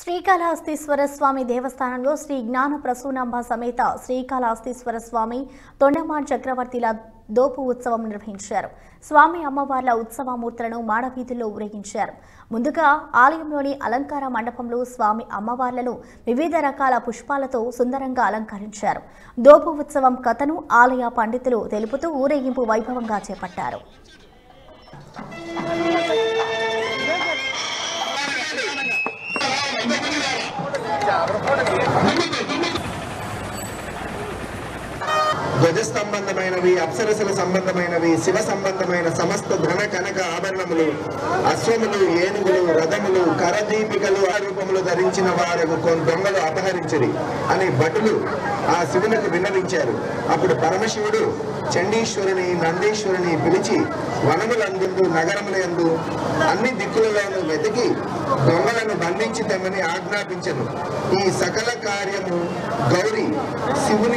శ్రీకాళహస్తీశ్వర స్వామి దేవస్థానంలో శ్రీ జ్ఞాన ప్రసూనాంబ సమేత శ్రీకాళహస్తీశ్వర స్వామి తొండమాన్ చక్రవర్తిల దోపు ఉత్సవం నిర్వహించారు. స్వామి అమ్మవార్ల ఉత్సవమూర్తులను మాడవీధుల్లో ఊరేగించారు. ముందుగా ఆలయంలోని అలంకార మండపంలో స్వామి అమ్మవార్లను వివిధ రకాల పుష్పాలతో సుందరంగా అలంకరించారు. దోపు ఉత్సవం కథను ఆలయ పండితులు తెలుపుతూ ఊరేగింపు వైభవంగా చేపట్టారు. Mira, propone. ధ్వజ సంబంధమైనవి అప్సరసల సంబంధమైనవి శివ సంబంధమైన సమస్త ధన కనక ఆభరణములు అశ్వములు ఏనుగులు రథములు కరదీపికలు ఆ రూపములు ధరించిన వారు కొన్ని దొంగలు అపహరించరి అని భటులు ఆ శివునికి విన్నవించారు. అప్పుడు పరమశివుడు చండీశ్వరుని నందీశ్వరుని పిలిచి వనములందు నగరములందు అన్ని దిక్కులలోనూ వెతికి దొంగలను బంధించి తెమ్మని ఆజ్ఞాపించను. ఈ సకల కార్యము గౌరి శివుని